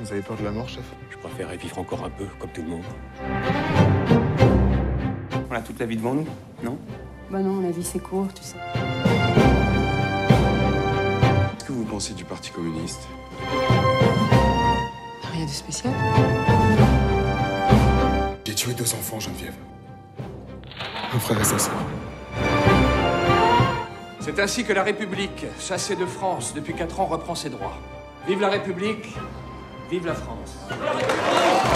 Vous avez peur de la mort, chef? Je préférerais vivre encore un peu, comme tout le monde. On a toute la vie devant nous, non? Bah non, la vie c'est court, tu sais. Qu'est-ce que vous pensez du Parti communiste? Rien de spécial. J'ai tué deux enfants, Geneviève. Un frère et sa sœur. C'est ainsi que la République, chassée de France depuis 4 ans, reprend ses droits. Vive la République, vive la France.